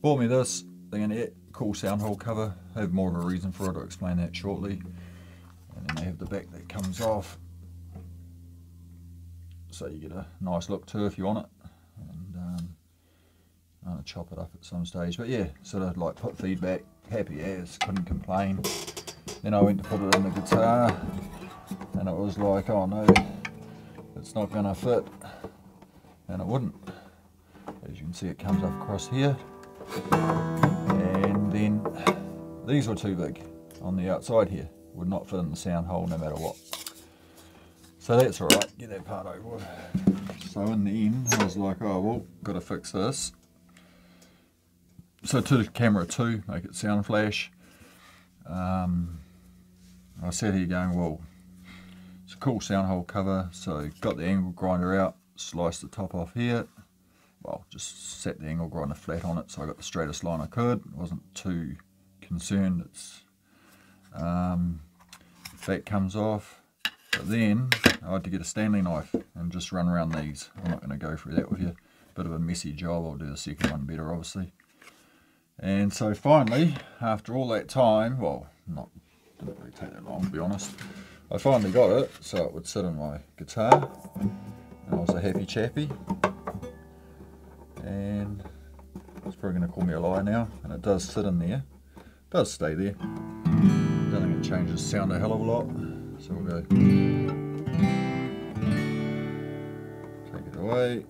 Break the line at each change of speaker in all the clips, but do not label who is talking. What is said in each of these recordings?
bought me this Thing in it, cool sound hole cover. I have more of a reason for it, I'll explain that shortly. And then they have the back that comes off. So you get a nice look too if you want it. And um, I'm gonna chop it up at some stage. But yeah, sort of like put feedback, happy as, couldn't complain. Then I went to put it in the guitar and it was like, oh no, it's not gonna fit. And it wouldn't. As you can see, it comes up across here and then these were too big on the outside here. Would not fit in the sound hole no matter what. So that's all right. Get that part over so in the end I was like oh well got to fix this. So to the camera 2 make it sound flash. Um, I sat here going well it's a cool sound hole cover so got the angle grinder out sliced the top off here well, just set the angle grinder flat on it so I got the straightest line I could. wasn't too concerned. It's um, that comes off. But then I had to get a Stanley knife and just run around these. I'm not going to go through that with you. Bit of a messy job. I'll do the second one better, obviously. And so finally, after all that time, well, not didn't really take that long to be honest. I finally got it so it would sit on my guitar. And I was a happy chappy and it's probably going to call me a liar now and it does sit in there. It does stay there. I don't think it changes sound a hell of a lot. So we'll go. Take it away.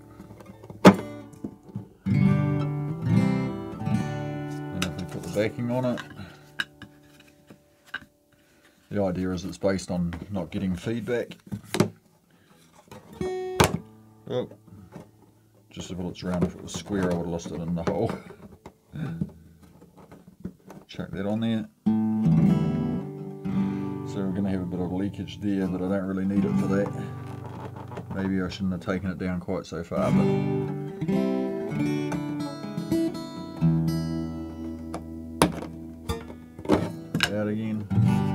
And if we put the backing on it the idea is it's based on not getting feedback. Oh just if it's round, if it was square I would have lost it in the hole. Chuck that on there. So we're going to have a bit of leakage there, but I don't really need it for that. Maybe I shouldn't have taken it down quite so far, but... again.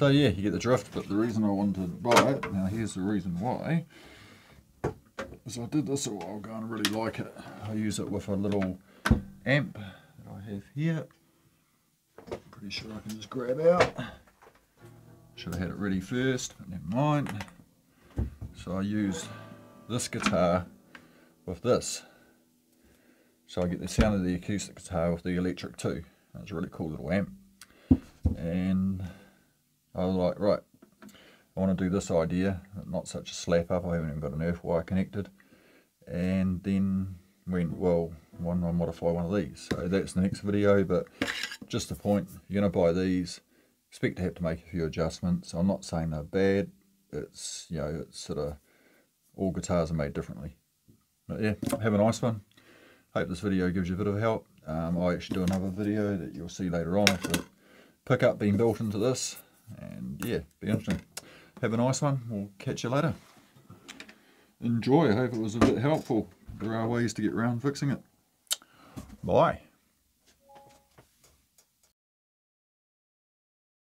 So yeah, you get the drift, but the reason I wanted to buy it, now here's the reason why, is I did this a while ago and I really like it. I use it with a little amp that I have here. Pretty sure I can just grab out. Should have had it ready first, but never mind. So I use this guitar with this. So I get the sound of the acoustic guitar with the electric too. That's a really cool little amp. And I was like, right, I want to do this idea, not such a slap up, I haven't even got an earth wire connected. And then went, well, why not modify one of these? So that's the next video, but just the point, you're going to buy these, expect to have to make a few adjustments. I'm not saying they're bad, it's, you know, it's sort of, all guitars are made differently. But yeah, have a nice one. Hope this video gives you a bit of help. Um, I actually do another video that you'll see later on of the pickup being built into this and yeah, be interesting. Have a nice one. We'll catch you later. Enjoy. I hope it was a bit helpful. There are ways to get around fixing it. Bye.